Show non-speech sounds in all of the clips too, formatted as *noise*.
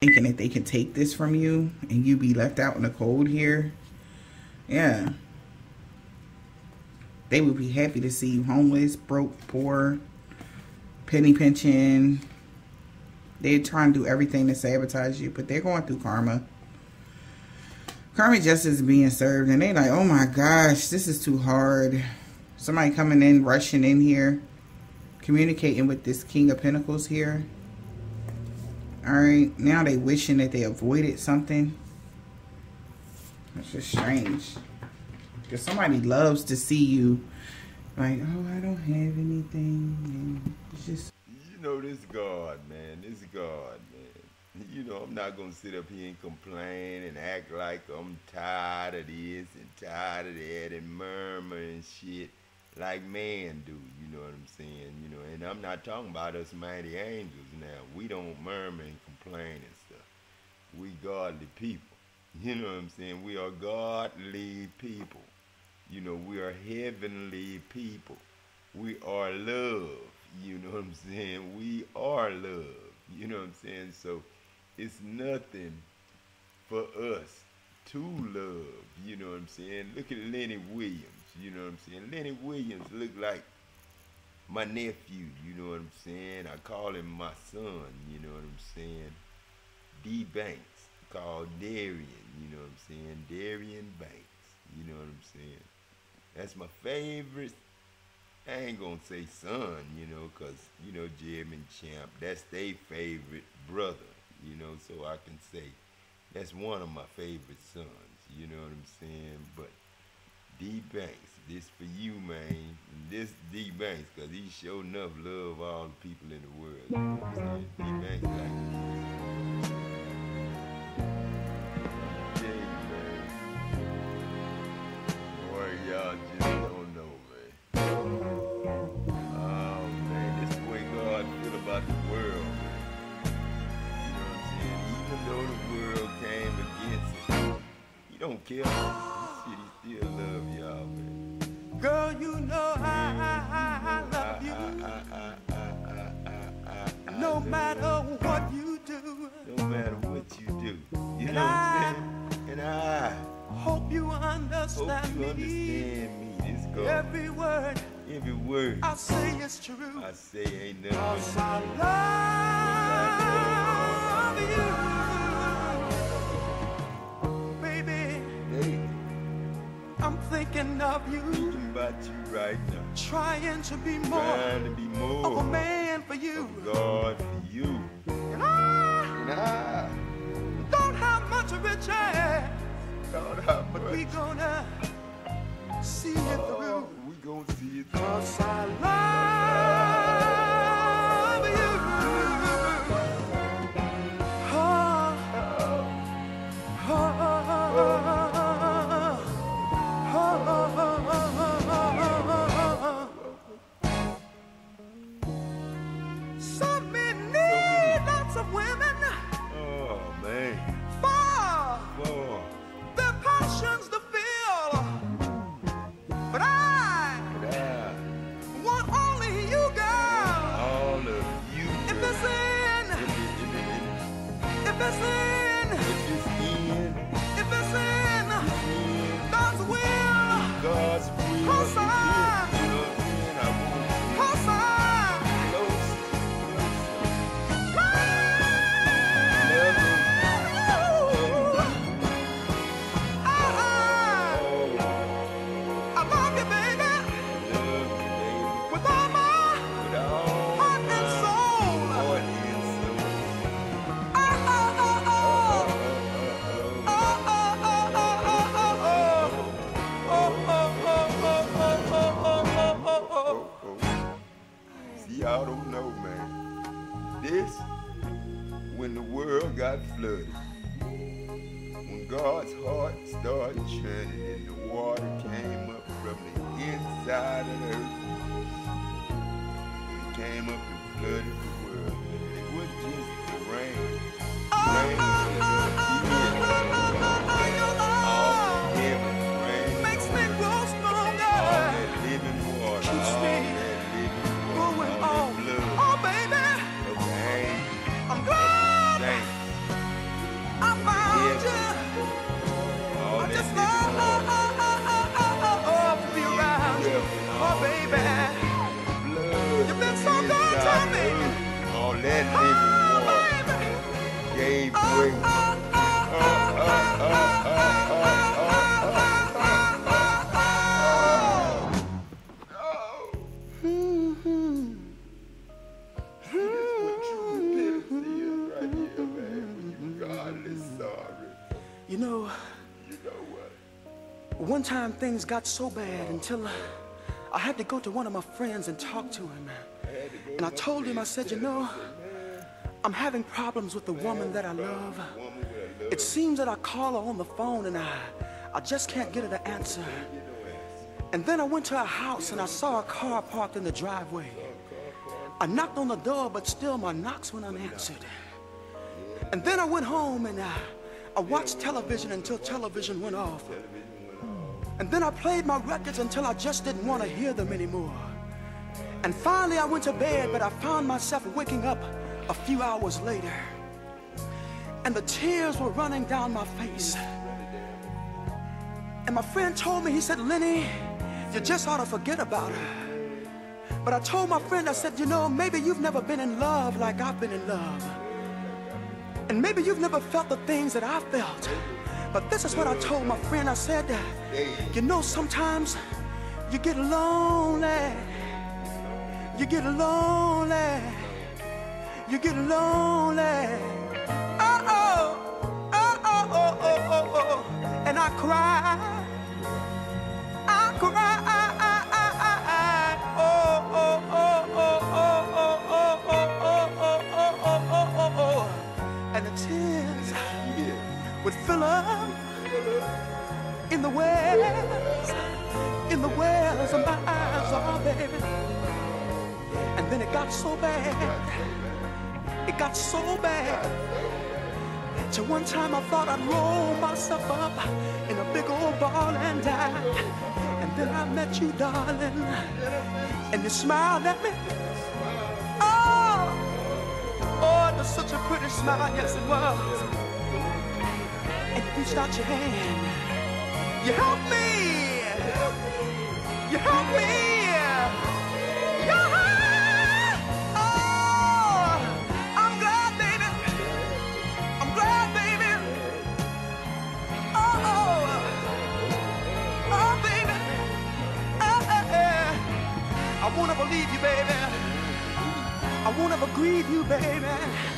thinking that they can take this from you and you be left out in the cold here. Yeah. They would be happy to see you homeless, broke, poor, penny pinching. They're trying to do everything to sabotage you, but they're going through karma. Karma justice is being served, and they're like, oh my gosh, this is too hard. Somebody coming in, rushing in here, communicating with this King of Pentacles here. All right, now they wishing that they avoided something. That's just strange. Because somebody loves to see you like, oh, I don't have anything. It's just. You know, this God, man. This God, man. You know, I'm not going to sit up here and complain and act like I'm tired of this and tired of that and murmur and shit like man do. You know what I'm saying? You know, and I'm not talking about us mighty angels now. We don't murmur and complain and stuff. We godly people. *laughs* You know what I'm saying? We are godly people. You know, we are heavenly people. We are love. You know what I'm saying? We are love. You know what I'm saying? So it's nothing for us to love. You know what I'm saying? Look at Lenny Williams. You know what I'm saying? Lenny Williams look like my nephew. You know what I'm saying? I call him my son. You know what I'm saying? D Banks called Darian. You know what I'm saying? Darian Banks. You know what I'm saying? That's my favorite. I ain't gonna say son, you know, cause you know Jim and Champ. That's their favorite brother, you know. So I can say that's one of my favorite sons. You know what I'm saying? But D Banks, this for you, man. This D Banks, cause he sure enough love all the people in the world. D Banks like. Y'all just don't know, man. Oh, man, this way God about the world, man. You know what I'm saying? Even though the world came against don't care. He still love y'all, man. Girl, you know I, I, I love you. I, I, I No matter what you do. No matter what you do. You And know what I'm saying? And I Hope you hope understand you me. understand me. This God. Every word Every word I say is true. I say ain't nothing Cause I thinking of you. thinking about you right now. Trying to be more Trying to be more. of a man for you. God for you. And I And I don't have much riches. don't have But we much. gonna see it Oh, through. We gonna see it through. Cause I love if This, when the world got flooded, when God's heart started churning and the water came up from the inside of the earth, it came up and flooded You know, You know what? one time things got so bad until I had to go to one of my friends and talk to him. And I told him, I said, you know, I'm having problems with the woman that I love. It seems that I call her on the phone and I, I just can't get her to answer. And then I went to her house and I saw a car parked in the driveway. I knocked on the door, but still my knocks went unanswered. And then I went home and I, I watched television until television went off. And then I played my records until I just didn't want to hear them anymore. And finally I went to bed, but I found myself waking up a few hours later. And the tears were running down my face. And my friend told me, he said, Lenny, you just ought to forget about her. But I told my friend, I said, you know, maybe you've never been in love like I've been in love. And maybe you've never felt the things that I felt. But this is what I told my friend. I said, that. you know, sometimes you get lonely. You get lonely. You get lonely. Oh, oh, oh, oh, oh, oh, oh. And I cry. Got so bad, it got so bad. Till one time I thought I'd roll myself up in a big old ball and die. And then I met you, darling, and you smiled at me. Oh, oh, it was such a pretty smile, yes it was. And you reached out your hand. You helped me. You helped me. with you, baby.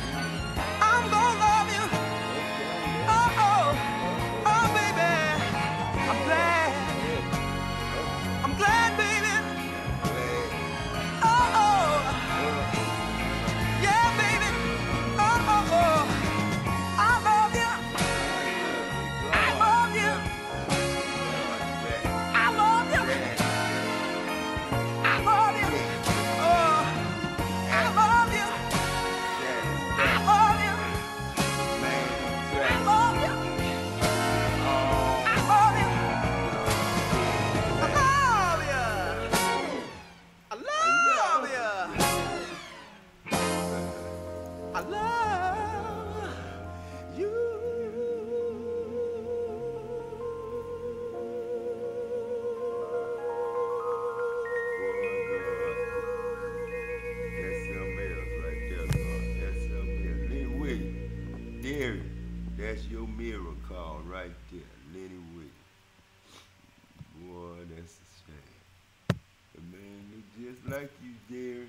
Thank you, dear.